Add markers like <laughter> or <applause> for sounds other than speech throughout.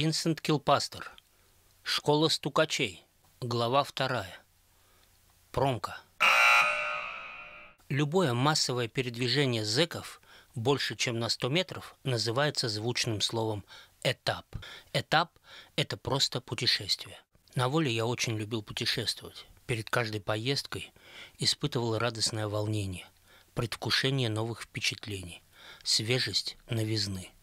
Винсент Килпастер. Школа стукачей. Глава вторая. Промка. Любое массовое передвижение зэков больше, чем на 100 метров, называется звучным словом «этап». Этап – это просто путешествие. На воле я очень любил путешествовать. Перед каждой поездкой испытывал радостное волнение, предвкушение новых впечатлений, свежесть новизны –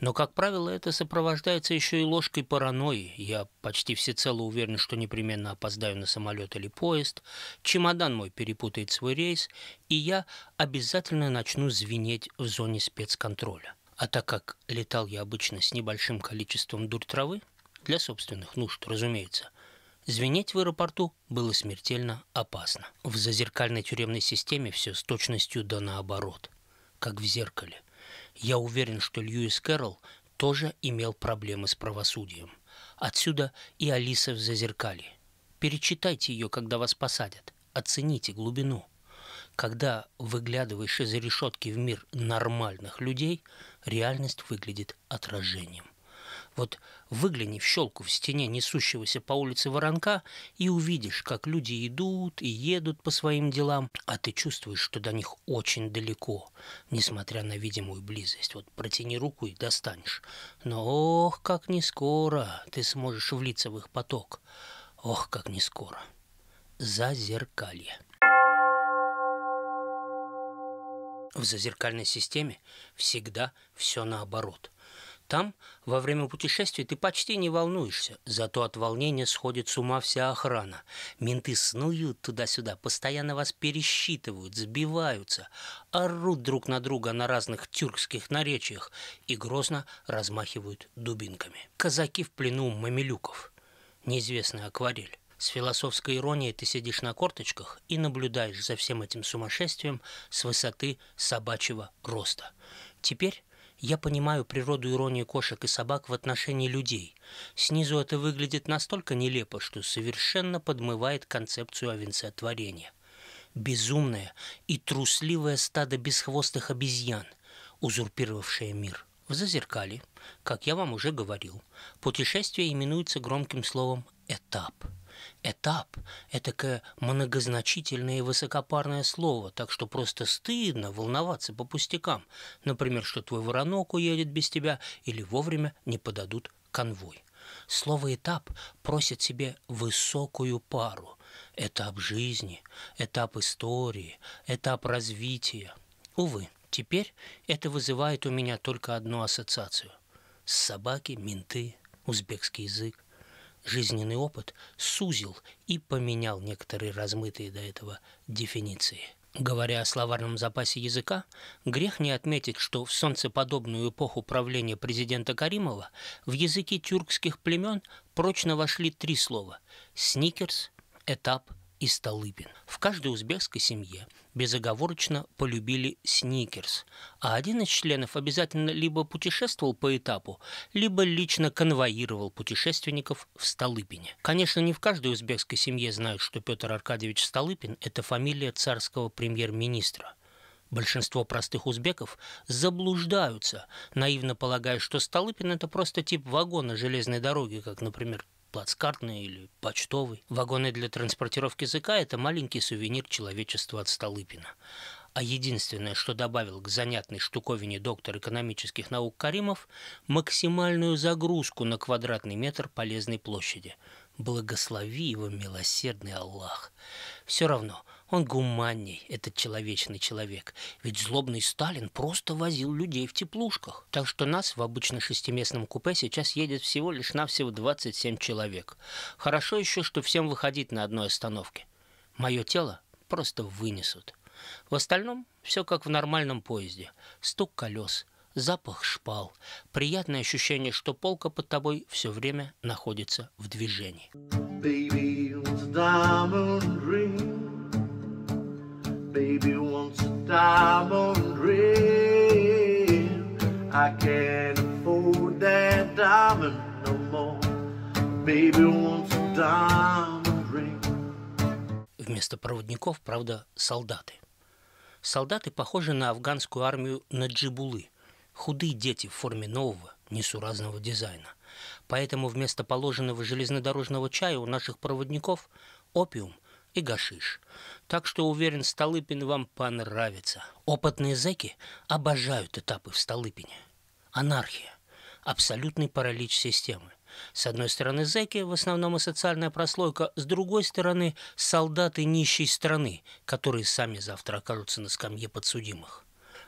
но, как правило, это сопровождается еще и ложкой паранойи. Я почти всецело уверен, что непременно опоздаю на самолет или поезд, чемодан мой перепутает свой рейс, и я обязательно начну звенеть в зоне спецконтроля. А так как летал я обычно с небольшим количеством дурь травы, для собственных нужд, разумеется, звенеть в аэропорту было смертельно опасно. В зазеркальной тюремной системе все с точностью да наоборот, как в зеркале. Я уверен, что Льюис Кэрролл тоже имел проблемы с правосудием. Отсюда и Алиса в зазеркалье. Перечитайте ее, когда вас посадят. Оцените глубину. Когда выглядываешь из-за решетки в мир нормальных людей, реальность выглядит отражением. Вот выгляни в щелку в стене несущегося по улице воронка и увидишь, как люди идут и едут по своим делам, а ты чувствуешь, что до них очень далеко, несмотря на видимую близость. Вот протяни руку и достанешь. Но ох, как не скоро ты сможешь влиться в их поток. Ох, как не скоро. Зазеркалье. В зазеркальной системе всегда все наоборот – там во время путешествия ты почти не волнуешься, зато от волнения сходит с ума вся охрана. Менты снуют туда-сюда, постоянно вас пересчитывают, сбиваются, орут друг на друга на разных тюркских наречиях и грозно размахивают дубинками. Казаки в плену мамилюков. Неизвестная акварель. С философской иронией ты сидишь на корточках и наблюдаешь за всем этим сумасшествием с высоты собачьего роста. Теперь я понимаю природу иронии кошек и собак в отношении людей. Снизу это выглядит настолько нелепо, что совершенно подмывает концепцию овенцетворения. Безумное и трусливое стадо бесхвостых обезьян, узурпировавшее мир. В Зазеркале, как я вам уже говорил, путешествие именуется громким словом «этап». Этап – это многозначительное и высокопарное слово, так что просто стыдно волноваться по пустякам. Например, что твой воронок уедет без тебя или вовремя не подадут конвой. Слово «этап» просит себе высокую пару. Этап жизни, этап истории, этап развития. Увы, теперь это вызывает у меня только одну ассоциацию. Собаки, менты, узбекский язык жизненный опыт сузил и поменял некоторые размытые до этого дефиниции. Говоря о словарном запасе языка, грех не отметить, что в солнцеподобную эпоху правления президента Каримова в языке тюркских племен прочно вошли три слова – «сникерс», «этап» и Столыпин. В каждой узбекской семье безоговорочно полюбили сникерс, а один из членов обязательно либо путешествовал по этапу, либо лично конвоировал путешественников в Столыпине. Конечно, не в каждой узбекской семье знают, что Петр Аркадьевич Столыпин – это фамилия царского премьер-министра. Большинство простых узбеков заблуждаются, наивно полагая, что Столыпин – это просто тип вагона железной дороги, как, например, плацкартный или почтовый. Вагоны для транспортировки языка – это маленький сувенир человечества от Столыпина. А единственное, что добавил к занятной штуковине доктор экономических наук Каримов – максимальную загрузку на квадратный метр полезной площади. Благослови его милосердный Аллах. Все равно – он гуманней, этот человечный человек. Ведь злобный Сталин просто возил людей в теплушках. Так что нас в обычно шестиместном купе сейчас едет всего лишь навсего 27 человек. Хорошо еще, что всем выходить на одной остановке. Мое тело просто вынесут. В остальном все как в нормальном поезде. Стук колес, запах шпал, приятное ощущение, что полка под тобой все время находится в движении. Baby, Baby wants a diamond ring. I can't afford that diamond no more. Baby wants a diamond ring. Вместо проводников, правда, солдаты. Солдаты похожи на афганскую армию Наджибулы. Худые дети в форме нового, несуразного дизайна. Поэтому вместо положенного железнодорожного чая у наших проводников опиум и гашиш. Так что, уверен, Столыпин вам понравится. Опытные зэки обожают этапы в Столыпине. Анархия. Абсолютный паралич системы. С одной стороны зэки, в основном и социальная прослойка, с другой стороны солдаты нищей страны, которые сами завтра окажутся на скамье подсудимых.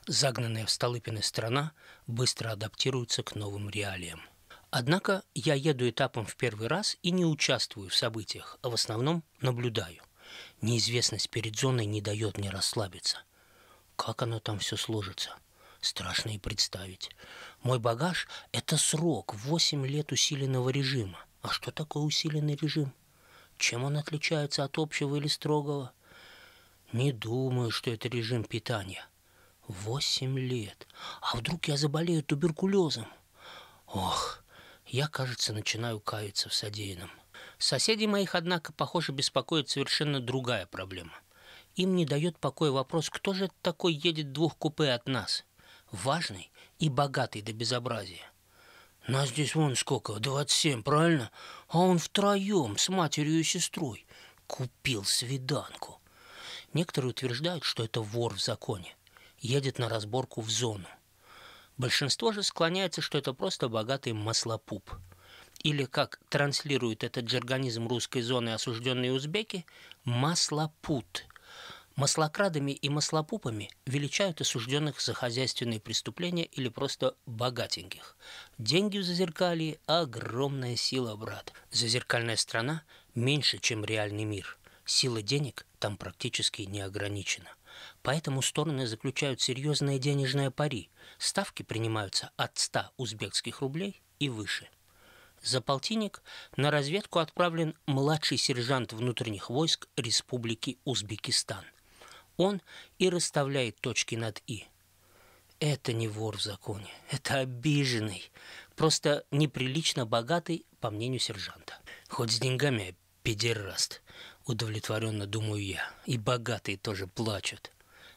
Загнанная в Столыпины страна быстро адаптируется к новым реалиям. Однако я еду этапом в первый раз и не участвую в событиях, а в основном наблюдаю. Неизвестность перед зоной не дает мне расслабиться. Как оно там все сложится? Страшно и представить. Мой багаж – это срок, 8 лет усиленного режима. А что такое усиленный режим? Чем он отличается от общего или строгого? Не думаю, что это режим питания. Восемь лет. А вдруг я заболею туберкулезом? Ох, я, кажется, начинаю каяться в содеянном. Соседей моих, однако, похоже, беспокоит совершенно другая проблема. Им не дает покоя вопрос, кто же такой едет двух купе от нас? Важный и богатый до безобразия. Нас здесь вон сколько, 27, правильно? А он втроем с матерью и сестрой купил свиданку. Некоторые утверждают, что это вор в законе. Едет на разборку в зону. Большинство же склоняется, что это просто богатый маслопуп. Или, как транслирует этот жаргонизм русской зоны осужденные узбеки, маслопут. Маслокрадами и маслопупами величают осужденных за хозяйственные преступления или просто богатеньких. Деньги в Зазеркалье – огромная сила, брат. Зазеркальная страна меньше, чем реальный мир. Сила денег там практически не ограничена. Поэтому стороны заключают серьезное денежное пари. Ставки принимаются от 100 узбекских рублей и выше. За полтинник на разведку отправлен младший сержант внутренних войск Республики Узбекистан. Он и расставляет точки над «и». Это не вор в законе, это обиженный, просто неприлично богатый, по мнению сержанта. Хоть с деньгами педераст, удовлетворенно думаю я, и богатые тоже плачут.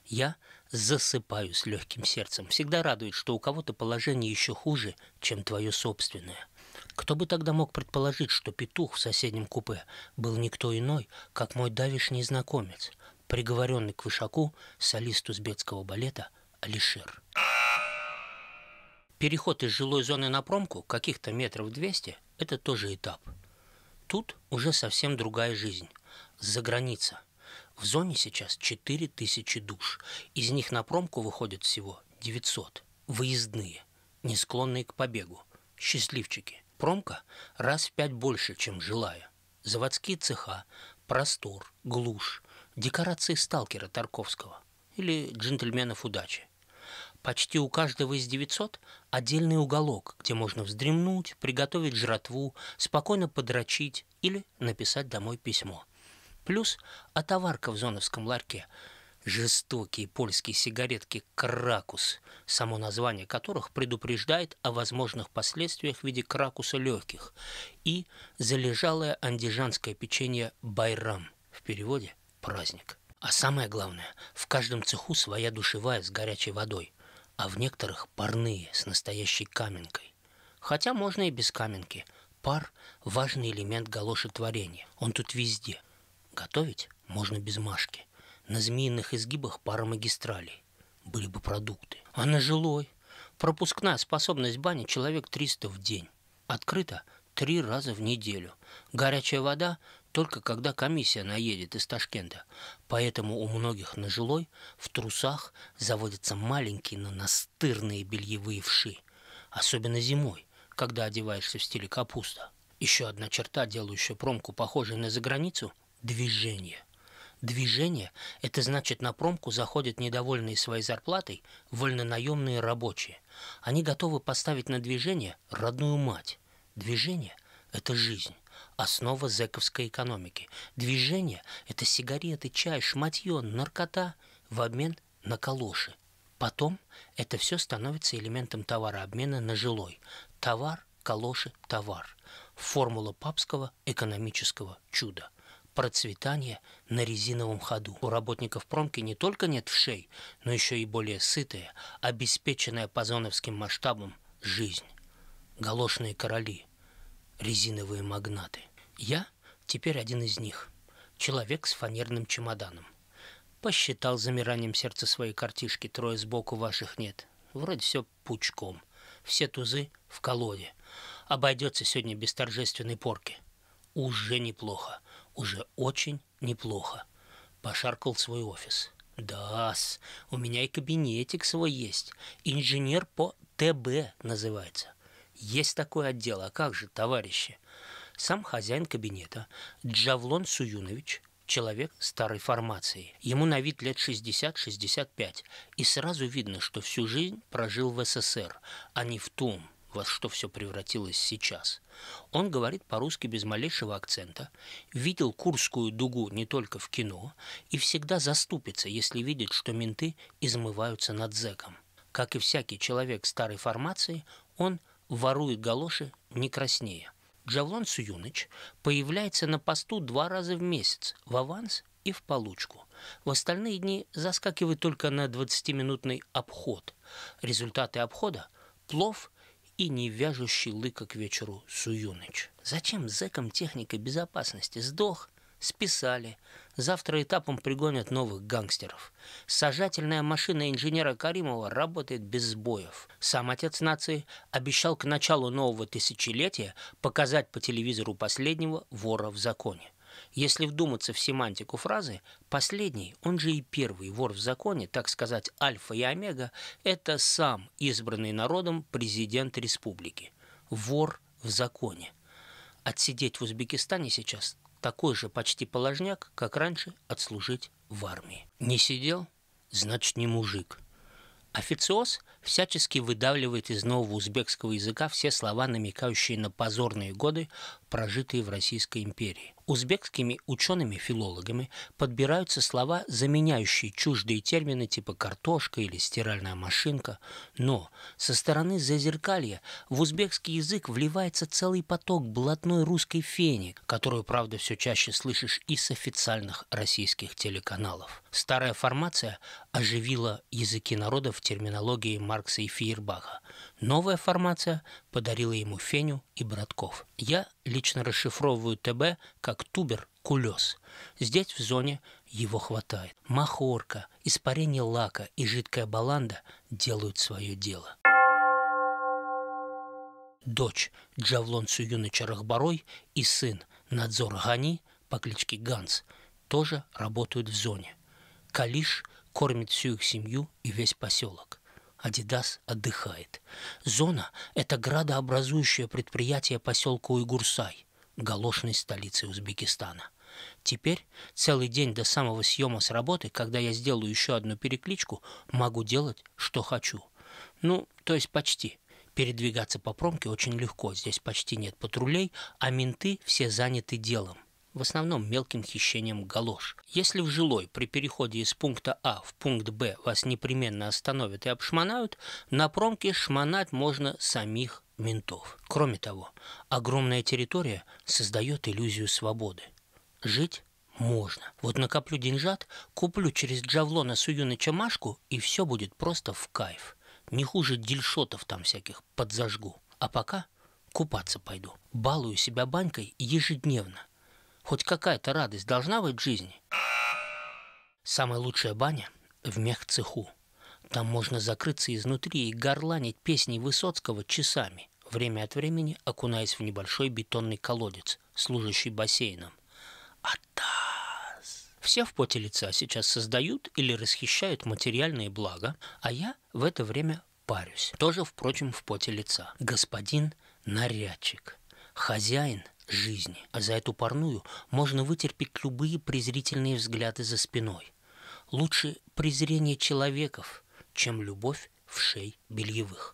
Я засыпаю с легким сердцем. Всегда радует, что у кого-то положение еще хуже, чем твое собственное. Кто бы тогда мог предположить, что петух в соседнем купе был никто иной, как мой давишний знакомец, приговоренный к вышаку солист узбекского балета Алишер. Переход из жилой зоны на промку, каких-то метров 200, это тоже этап. Тут уже совсем другая жизнь. За граница – в зоне сейчас 4000 душ. Из них на промку выходит всего 900. Выездные, не склонные к побегу. Счастливчики. Промка раз в пять больше, чем жилая. Заводские цеха, простор, глушь, декорации сталкера Тарковского или джентльменов удачи. Почти у каждого из 900 отдельный уголок, где можно вздремнуть, приготовить жратву, спокойно подрочить или написать домой письмо – Плюс отоварка в зоновском ларьке. Жестокие польские сигаретки «Кракус», само название которых предупреждает о возможных последствиях в виде кракуса легких, и залежалое андижанское печенье «Байрам», в переводе «праздник». А самое главное, в каждом цеху своя душевая с горячей водой, а в некоторых парные с настоящей каменкой. Хотя можно и без каменки. Пар – важный элемент галошетворения. Он тут везде – Готовить можно без машки. На змеиных изгибах пара магистралей. Были бы продукты. А на жилой? Пропускная способность бани человек 300 в день. Открыто три раза в неделю. Горячая вода только когда комиссия наедет из Ташкента. Поэтому у многих на жилой в трусах заводятся маленькие, но настырные бельевые вши. Особенно зимой, когда одеваешься в стиле капуста. Еще одна черта, делающая промку похожей на заграницу – движение. Движение – это значит, на промку заходят недовольные своей зарплатой вольнонаемные рабочие. Они готовы поставить на движение родную мать. Движение – это жизнь, основа зэковской экономики. Движение – это сигареты, чай, шматье, наркота в обмен на калоши. Потом это все становится элементом товарообмена на жилой. Товар, калоши, товар. Формула папского экономического чуда – процветание на резиновом ходу. У работников промки не только нет вшей, но еще и более сытая, обеспеченная по зоновским масштабам жизнь. Галошные короли. резиновые магнаты. Я теперь один из них. Человек с фанерным чемоданом. Посчитал замиранием сердца свои картишки, трое сбоку ваших нет. Вроде все пучком. Все тузы в колоде. Обойдется сегодня без торжественной порки. Уже неплохо. Уже очень неплохо. Пошаркал свой офис. Да-с, у меня и кабинетик свой есть. Инженер по ТБ называется. Есть такой отдел, а как же, товарищи? Сам хозяин кабинета, Джавлон Суюнович, человек старой формации. Ему на вид лет 60-65. И сразу видно, что всю жизнь прожил в СССР, а не в том, во что все превратилось сейчас. Он говорит по-русски без малейшего акцента, видел Курскую дугу не только в кино и всегда заступится, если видит, что менты измываются над зэком. Как и всякий человек старой формации, он ворует галоши не краснее. Джавлон Суюныч появляется на посту два раза в месяц, в аванс и в получку. В остальные дни заскакивает только на 20-минутный обход. Результаты обхода – плов и не вяжущий лыка к вечеру Суюныч. Зачем зэкам техника безопасности? Сдох, списали. Завтра этапом пригонят новых гангстеров. Сажательная машина инженера Каримова работает без сбоев. Сам отец нации обещал к началу нового тысячелетия показать по телевизору последнего вора в законе. Если вдуматься в семантику фразы, последний, он же и первый вор в законе, так сказать, альфа и омега, это сам избранный народом президент республики. Вор в законе. Отсидеть в Узбекистане сейчас такой же почти положняк, как раньше отслужить в армии. Не сидел, значит не мужик. Официоз всячески выдавливает из нового узбекского языка все слова, намекающие на позорные годы, прожитые в Российской империи. Узбекскими учеными-филологами подбираются слова, заменяющие чуждые термины типа картошка или стиральная машинка, но со стороны зазеркалья в узбекский язык вливается целый поток блатной русской фени, которую, правда, все чаще слышишь и с официальных российских телеканалов. Старая формация оживила языки народа в терминологии Маркса и Фейербаха. Новая формация подарила ему феню и братков. Я лично расшифровываю ТБ как тубер-кулез. Здесь в зоне его хватает. Махорка, испарение лака и жидкая баланда делают свое дело. Дочь Джавлон Суюны Чарахбарой и сын Надзор Гани по кличке Ганс тоже работают в зоне. Калиш кормит всю их семью и весь поселок. Адидас отдыхает. Зона – это градообразующее предприятие поселка Уйгурсай, галошной столицы Узбекистана. Теперь целый день до самого съема с работы, когда я сделаю еще одну перекличку, могу делать, что хочу. Ну, то есть почти. Передвигаться по промке очень легко, здесь почти нет патрулей, а менты все заняты делом в основном мелким хищением галош. Если в жилой при переходе из пункта А в пункт Б вас непременно остановят и обшмонают, на промке шмонать можно самих ментов. Кроме того, огромная территория создает иллюзию свободы. Жить можно. Вот накоплю деньжат, куплю через Джавлона Суюна чамашку, и все будет просто в кайф. Не хуже дельшотов там всяких подзажгу. А пока купаться пойду. Балую себя банькой ежедневно – Хоть какая-то радость должна быть в жизни. Самая лучшая баня в мех-цеху. Там можно закрыться изнутри и горланить песни Высоцкого часами, время от времени окунаясь в небольшой бетонный колодец, служащий бассейном. Атас! Все в поте лица сейчас создают или расхищают материальные блага, а я в это время парюсь. Тоже, впрочем, в поте лица. Господин нарядчик, хозяин жизни, а за эту парную можно вытерпеть любые презрительные взгляды за спиной. Лучше презрение человеков, чем любовь в шей бельевых.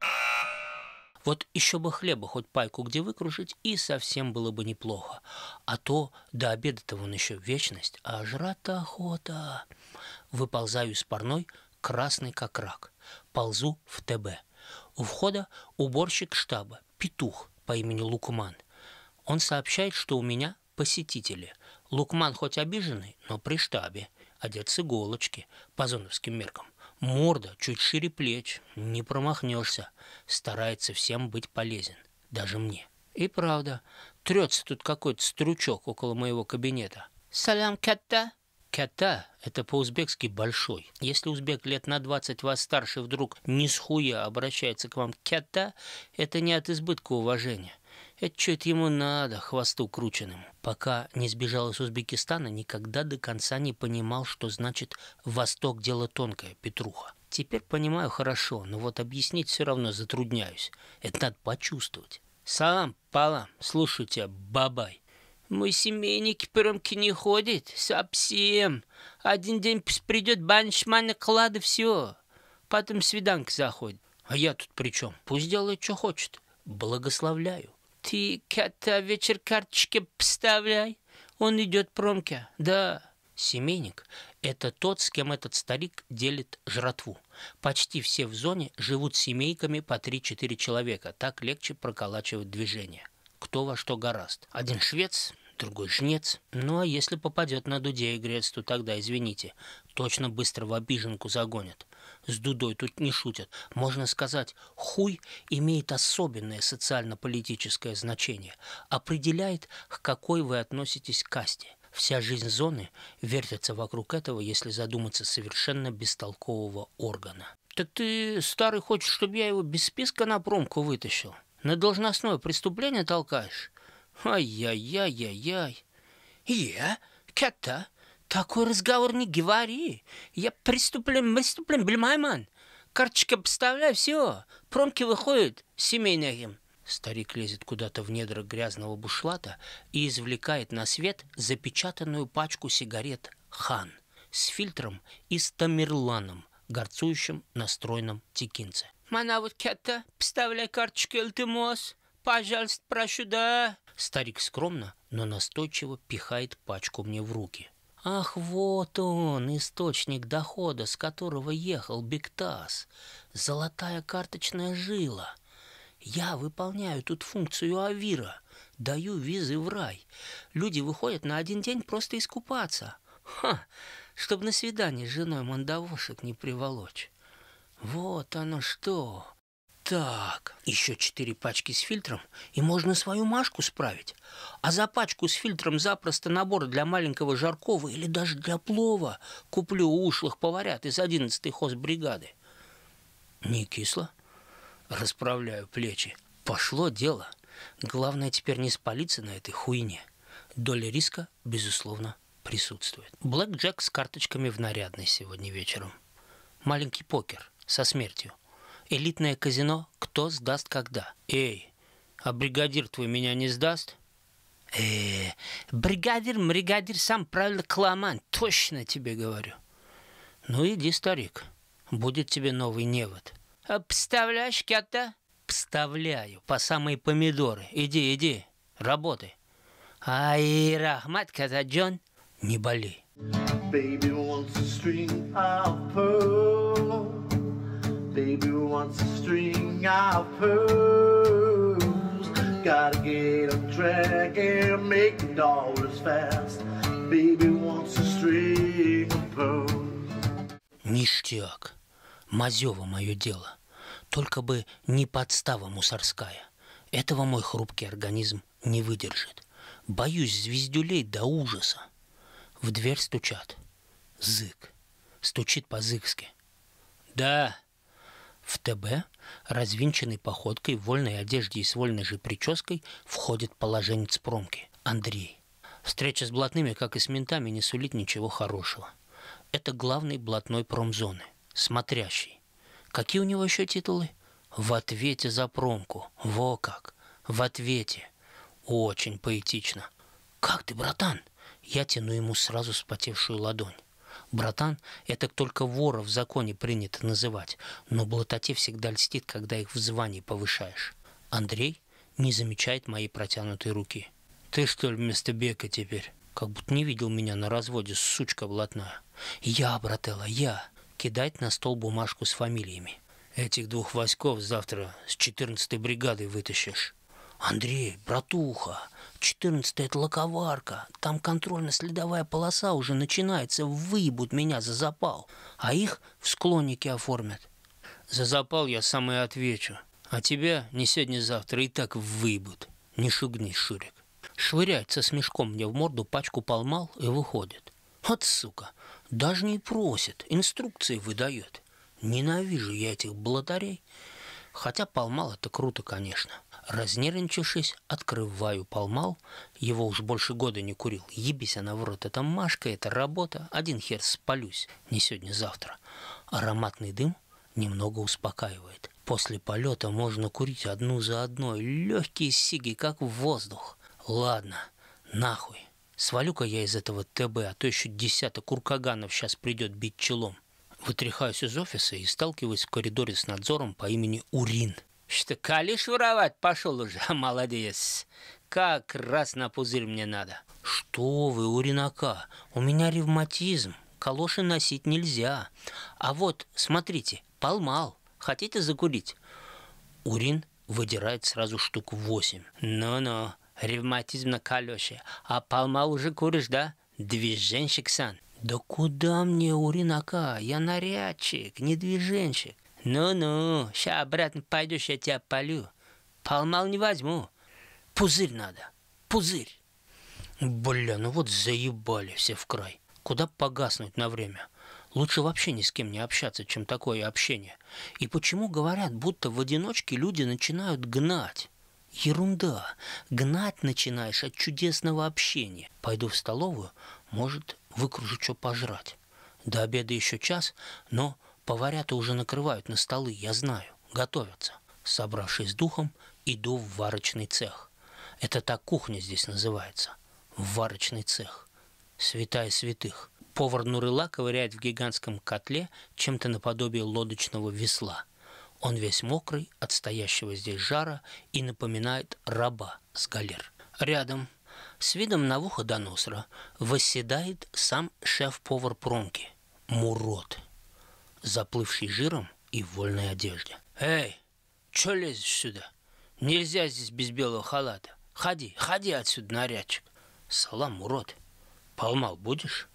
Вот еще бы хлеба хоть пайку где выкружить, и совсем было бы неплохо. А то до обеда-то вон еще вечность, а жрать-то охота. Выползаю из парной, красный как рак. Ползу в ТБ. У входа уборщик штаба, петух по имени Лукуман – он сообщает, что у меня посетители. Лукман хоть обиженный, но при штабе. Одет с иголочки, по зоновским меркам. Морда чуть шире плеч, не промахнешься. Старается всем быть полезен, даже мне. И правда, трется тут какой-то стручок около моего кабинета. Салям. Ката – это по-узбекски «большой». Если узбек лет на 20 вас старше вдруг не с хуя обращается к вам кята, это не от избытка уважения. Это что это ему надо, хвосту крученным. Пока не сбежал из Узбекистана, никогда до конца не понимал, что значит «Восток – дело тонкое, Петруха». Теперь понимаю хорошо, но вот объяснить все равно затрудняюсь. Это надо почувствовать. Салам, палам, слушаю тебя, бабай. Мой семейник промки не ходит совсем. Один день придет баншман клады все. Потом свиданка заходит. А я тут при чем? Пусть делает, что хочет. Благословляю. Ты, кота, вечер карточки поставляй. Он идет промки. Да. Семейник – это тот, с кем этот старик делит жратву. Почти все в зоне живут семейками по 3-4 человека. Так легче проколачивать движение. Кто во что гораст. Один швец, другой жнец. Ну а если попадет на дуде игрец, то тогда, извините, точно быстро в обиженку загонят. С дудой тут не шутят. Можно сказать, хуй имеет особенное социально-политическое значение. Определяет, к какой вы относитесь касте. Вся жизнь зоны вертится вокруг этого, если задуматься, совершенно бестолкового органа. Так ты, старый, хочешь, чтобы я его без списка на промку вытащил? На должностное преступление толкаешь? Ай-яй-яй-яй-яй. Я? Кота? Такой разговор не говори. Я преступлен, преступлен, Бельмайман. Карточка поставляй, все. Промки выходят семейные. Старик лезет куда-то в недра грязного бушлата и извлекает на свет запечатанную пачку сигарет «Хан» с фильтром и с тамерланом, горцующим на стройном текинце. «Мана вот кета, поставляй карточку, Эльтемос. Пожалуйста, прошу, да». Старик скромно, но настойчиво пихает пачку мне в руки. Ах, вот он, источник дохода, с которого ехал Бектас. Золотая карточная жила. Я выполняю тут функцию Авира. Даю визы в рай. Люди выходят на один день просто искупаться. Ха! Чтобы на свидание с женой мандавошек не приволочь. Вот оно что! Так, еще четыре пачки с фильтром, и можно свою Машку справить. А за пачку с фильтром запросто набор для маленького жаркого или даже для плова куплю у ушлых поварят из 11-й хозбригады. Не кисло? Расправляю плечи. Пошло дело. Главное теперь не спалиться на этой хуйне. Доля риска, безусловно, присутствует. Блэк Джек с карточками в нарядной сегодня вечером. Маленький покер со смертью. Элитное казино «Кто сдаст когда?» Эй, а бригадир твой меня не сдаст? Э, бригадир, бригадир сам правильно кламан, точно тебе говорю. Ну иди, старик, будет тебе новый невод. А Поставляешь, кята? Вставляю по самые помидоры. Иди, иди, работай. Ай, рахмат, Джон. Не болей. Baby wants a string of pearls. Baby wants a string of pearls. Gotta get on track and make the dollars fast. Baby wants a string of pearls. Ништяк. Мазево мое дело. Только бы не подстава мусорская. Этого мой хрупкий организм не выдержит. Боюсь звездюлей до ужаса. В дверь стучат. Зык. Стучит по-зыкски. Да. В ТБ, развинченной походкой, в вольной одежде и с вольной же прической, входит положенец промки. Андрей. Встреча с блатными, как и с ментами, не сулит ничего хорошего. Это главный блатной промзоны. Смотрящий. Какие у него еще титулы? В ответе за промку. Во как. В ответе. Очень поэтично. Как ты, братан? Я тяну ему сразу вспотевшую ладонь. Братан – это только вора в законе принято называть, но блатоте всегда льстит, когда их в звании повышаешь. Андрей не замечает моей протянутой руки. «Ты что ли вместо Бека теперь?» Как будто не видел меня на разводе, сучка блатная. «Я, брателла, я!» Кидать на стол бумажку с фамилиями. «Этих двух Васьков завтра с 14-й бригадой вытащишь». «Андрей, братуха, 14 это лаковарка. Там контрольно-следовая полоса уже начинается. Выебут меня за запал. А их в склоннике оформят. За запал я сам и отвечу. А тебя не сегодня-завтра и так выебут. Не шугни, Шурик. швыряется с мешком мне в морду пачку полмал и выходит. Вот сука, даже не просит, инструкции выдает. Ненавижу я этих блатарей. Хотя полмал это круто, конечно. Разнервничавшись, открываю полмал. Его уж больше года не курил. Ебись она в рот. Это Машка, это работа. Один хер спалюсь. Не сегодня-завтра. Ароматный дым немного успокаивает. После полета можно курить одну за одной. Легкие сиги, как в воздух. Ладно, нахуй. Свалю-ка я из этого ТБ, а то еще десяток куркаганов сейчас придет бить челом. Вытряхаюсь из офиса и сталкиваюсь в коридоре с надзором по имени Урин. Что, калиш воровать пошел уже? <laughs> Молодец. Как раз на пузырь мне надо. Что вы, Уринака, у меня ревматизм. Калоши носить нельзя. А вот, смотрите, полмал. Хотите закурить? Урин выдирает сразу штук восемь. Ну-ну, ревматизм на калёше. А полмал уже куришь, да? Движенщик, сан. Да куда мне, Уринака? Я нарядчик, не движенщик. Ну-ну, ща обратно пойдешь, я тебя полю. Полмал не возьму. Пузырь надо. Пузырь. Бля, ну вот заебали все в край. Куда погаснуть на время? Лучше вообще ни с кем не общаться, чем такое общение. И почему говорят, будто в одиночке люди начинают гнать? Ерунда. Гнать начинаешь от чудесного общения. Пойду в столовую, может, выкружу что пожрать. До обеда еще час, но поварята уже накрывают на столы, я знаю, готовятся. Собравшись духом, иду в варочный цех. Это так кухня здесь называется. Варочный цех. Святая святых. Повар Нурыла ковыряет в гигантском котле чем-то наподобие лодочного весла. Он весь мокрый от стоящего здесь жара и напоминает раба с галер. Рядом с видом Навуходоносора восседает сам шеф-повар промки Мурод, заплывший жиром и в вольной одежде. «Эй, чё лезешь сюда? Нельзя здесь без белого халата. Ходи, ходи отсюда, нарядчик!» «Салам, Мурод, полмал будешь?»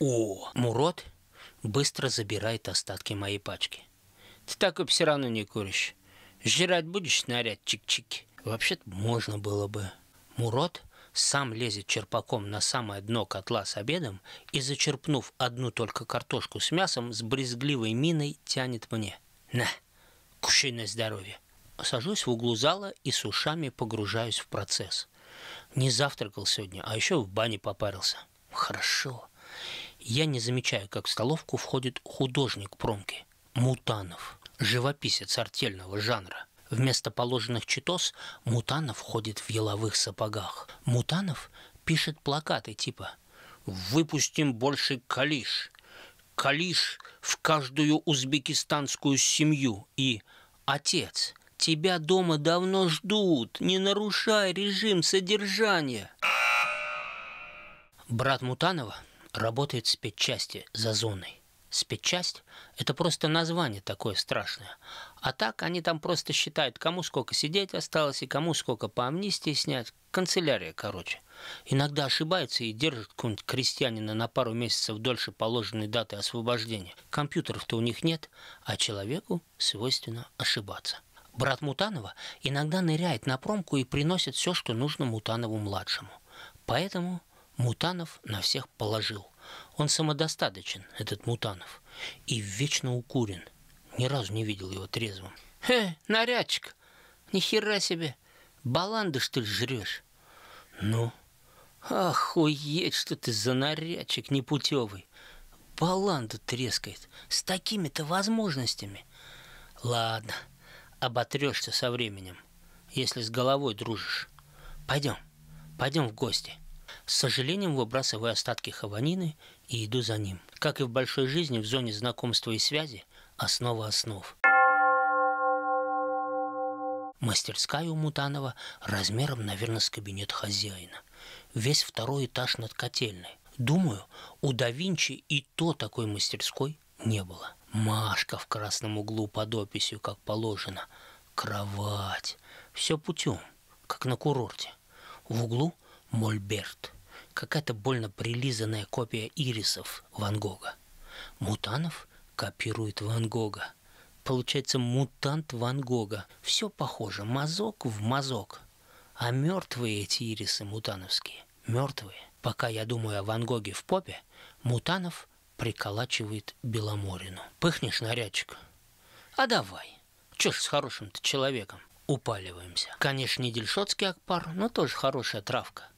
«О, Мурод быстро забирает остатки моей пачки. Ты так и все равно не куришь. Жрать будешь, наряд чик-чики?» Вообще-то можно было бы. Мурод – сам лезет черпаком на самое дно котла с обедом и, зачерпнув одну только картошку с мясом, с брезгливой миной тянет мне. «На, кушай на здоровье!» Сажусь в углу зала и с ушами погружаюсь в процесс. Не завтракал сегодня, а еще в бане попарился. Хорошо. Я не замечаю, как в столовку входит художник промки. Мутанов. Живописец артельного жанра – Вместо положенных читос Мутанов ходит в еловых сапогах. Мутанов пишет плакаты типа «Выпустим больше калиш», «Калиш в каждую узбекистанскую семью» и «Отец, тебя дома давно ждут, не нарушай режим содержания». Брат Мутанова работает в спецчасти за зоной. Спецчасть – это просто название такое страшное. А так они там просто считают, кому сколько сидеть осталось и кому сколько по амнистии снять. Канцелярия, короче. Иногда ошибаются и держат какого-нибудь крестьянина на пару месяцев дольше положенной даты освобождения. Компьютеров-то у них нет, а человеку свойственно ошибаться. Брат Мутанова иногда ныряет на промку и приносит все, что нужно Мутанову-младшему. Поэтому Мутанов на всех положил. Он самодостаточен, этот Мутанов, и вечно укурен. Ни разу не видел его трезвым. «Хе, нарядчик, ни хера себе, баланды, что ли, жрешь?» «Ну, охуеть, что ты за нарядчик непутевый. Баланду трескает, с такими-то возможностями. Ладно, оботрешься со временем, если с головой дружишь. Пойдем, пойдем в гости». С сожалением выбрасываю остатки хаванины и иду за ним. Как и в большой жизни, в зоне знакомства и связи – основа основ. Мастерская у Мутанова размером, наверное, с кабинет хозяина. Весь второй этаж над котельной. Думаю, у да Винчи и то такой мастерской не было. Машка в красном углу под описью, как положено. Кровать. Все путем, как на курорте. В углу мольберт. Какая-то больно прилизанная копия ирисов Ван Гога. Мутанов копирует Ван Гога. Получается мутант Ван Гога. Все похоже, мазок в мазок. А мертвые эти ирисы мутановские, мертвые. Пока я думаю о Ван Гоге в попе, Мутанов приколачивает Беломорину. Пыхнешь, нарядчик? А давай. Чё ж с хорошим-то человеком? Упаливаемся. Конечно, не дельшотский акпар, но тоже хорошая травка.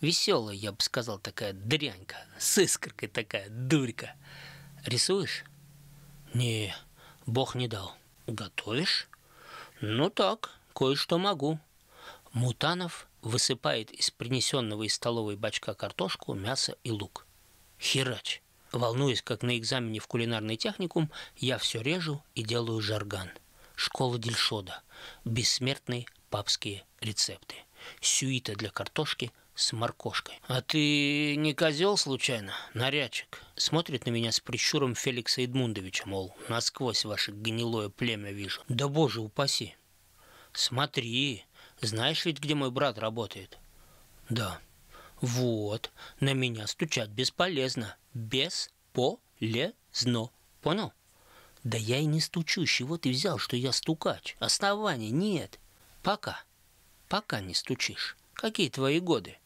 Веселая, я бы сказал, такая дрянька. С искоркой такая, дурька. Рисуешь? Не, бог не дал. Готовишь? Ну так, кое-что могу. Мутанов высыпает из принесенного из столовой бачка картошку, мясо и лук. Херач. Волнуясь, как на экзамене в кулинарный техникум, я все режу и делаю жарган. Школа Дельшода. Бессмертные папские рецепты. Сюита для картошки с моркошкой. А ты не козел случайно, нарядчик? Смотрит на меня с прищуром Феликса Эдмундовича, мол, насквозь ваше гнилое племя вижу. Да боже упаси. Смотри, знаешь ведь, где мой брат работает? Да. Вот, на меня стучать бесполезно. Бесполезно. Понял? Да я и не стучу. С чего ты взял, что я стукач? Основания нет. Пока. Пока не стучишь. Какие твои годы?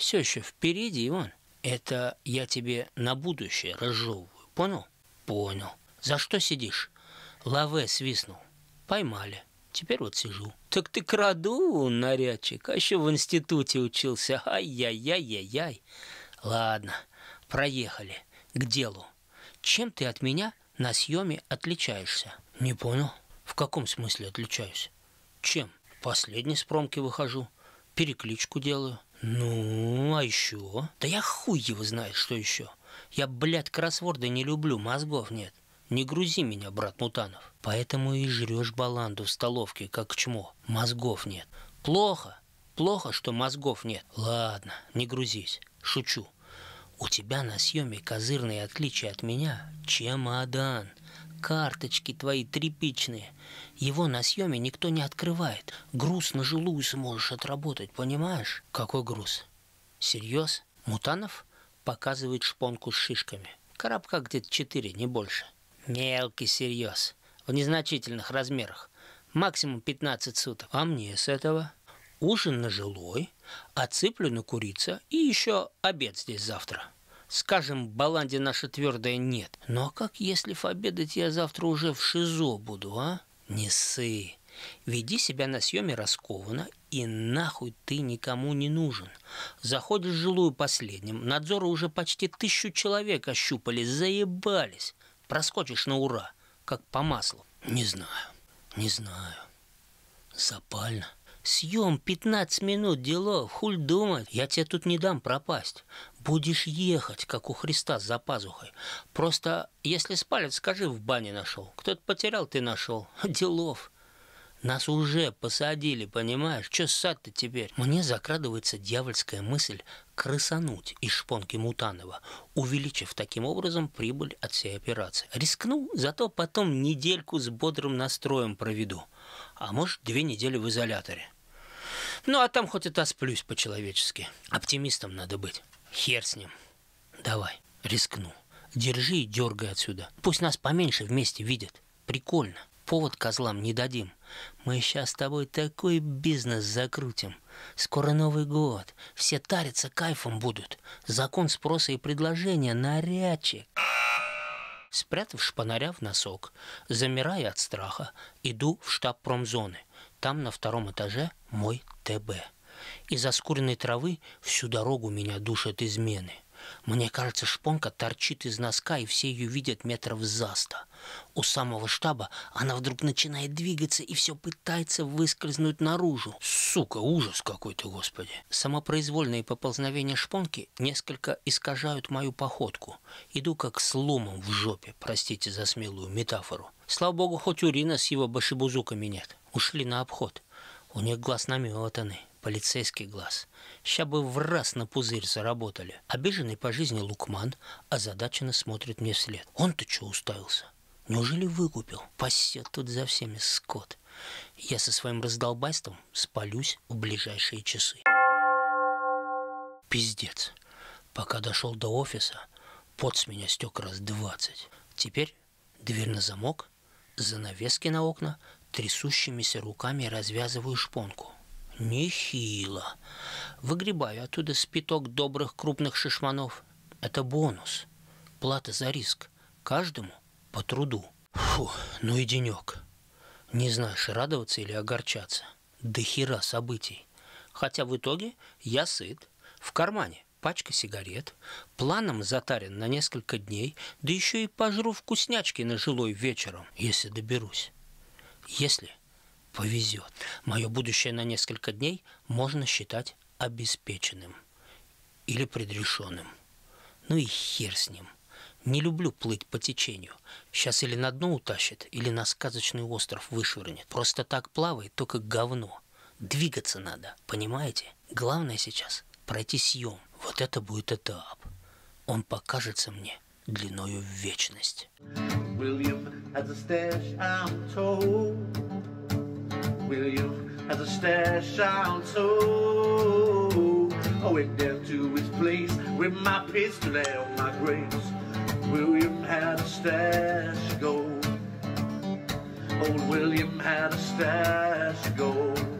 Все еще впереди, Иван. Это я тебе на будущее разжевываю. Понял? Понял. За что сидишь? Лаве свистнул. Поймали. Теперь вот сижу. Так ты краду, нарядчик, а еще в институте учился. Ай-яй-яй-яй-яй. Ладно, проехали. К делу. Чем ты от меня на съеме отличаешься? Не понял. В каком смысле отличаюсь? Чем? Последний с промки выхожу. Перекличку делаю. Ну, а еще? Да я хуй его знает, что еще. Я, блядь, кроссворды не люблю, мозгов нет. Не грузи меня, брат Мутанов. Поэтому и жрешь баланду в столовке, как чмо. Мозгов нет. Плохо. Плохо, что мозгов нет. Ладно, не грузись. Шучу. У тебя на съеме козырные отличия от меня. Чемодан. Карточки твои тряпичные. Его на съеме никто не открывает. Груз на жилую сможешь отработать, понимаешь? Какой груз? Серьез? Мутанов показывает шпонку с шишками. Коробка где-то четыре, не больше. Мелкий серьез. В незначительных размерах. Максимум 15 суток. А мне с этого? Ужин на жилой, отсыплю курица и еще обед здесь завтра. Скажем, баланде наша твердая нет. Ну а как если обедать я завтра уже в ШИЗО буду, а? Не ссы. Веди себя на съеме раскованно, и нахуй ты никому не нужен. Заходишь в жилую последним, надзоры уже почти тысячу человек ощупали, заебались проскочишь на ура, как по маслу. Не знаю, не знаю. Запально. Съем 15 минут делов, хуль думать. Я тебе тут не дам пропасть. Будешь ехать, как у Христа за пазухой. Просто, если спалец, скажи, в бане нашел. Кто-то потерял, ты нашел. <laughs> Делов. Нас уже посадили, понимаешь? Че ссать-то теперь? Мне закрадывается дьявольская мысль крысануть из шпонки Мутанова, увеличив таким образом прибыль от всей операции. Рискну, зато потом недельку с бодрым настроем проведу. А может, две недели в изоляторе. Ну, а там хоть и сплюсь по-человечески. Оптимистом надо быть. Хер с ним. Давай, рискну. Держи и дергай отсюда. Пусть нас поменьше вместе видят. Прикольно повод козлам не дадим. Мы сейчас с тобой такой бизнес закрутим. Скоро Новый год. Все тарятся кайфом будут. Закон спроса и предложения нарядчик. Спрятав шпанаря в носок, замирая от страха, иду в штаб промзоны. Там на втором этаже мой ТБ. Из оскуренной травы всю дорогу меня душат измены – мне кажется, шпонка торчит из носка, и все ее видят метров за сто. У самого штаба она вдруг начинает двигаться и все пытается выскользнуть наружу. Сука, ужас какой-то, господи. Самопроизвольные поползновения шпонки несколько искажают мою походку. Иду как с ломом в жопе, простите за смелую метафору. Слава богу, хоть урина с его башибузуками нет. Ушли на обход. У них глаз наметанный полицейский глаз. Ща бы в раз на пузырь заработали. Обиженный по жизни Лукман озадаченно смотрит мне вслед. Он-то что уставился? Неужели выкупил? Пасет тут за всеми скот. Я со своим раздолбайством спалюсь в ближайшие часы. Пиздец. Пока дошел до офиса, пот с меня стек раз двадцать. Теперь дверь на замок, занавески на окна, трясущимися руками развязываю шпонку – Нехило. Выгребаю оттуда спиток добрых крупных шишманов. Это бонус. Плата за риск. Каждому по труду. Фу, ну и денек. Не знаешь, радоваться или огорчаться. До хера событий. Хотя в итоге я сыт. В кармане пачка сигарет, планом затарен на несколько дней, да еще и пожру вкуснячки на жилой вечером, если доберусь. Если повезет. Мое будущее на несколько дней можно считать обеспеченным или предрешенным. Ну и хер с ним. Не люблю плыть по течению. Сейчас или на дно утащит, или на сказочный остров вышвырнет. Просто так плавает, только говно. Двигаться надо, понимаете? Главное сейчас пройти съем. Вот это будет этап. Он покажется мне длиною в вечность. William has a stash, I'm told. William has a stash, I'm told. I went down to his place with my pistol and my grapes. William had a stash of gold. Old William had a stash of gold.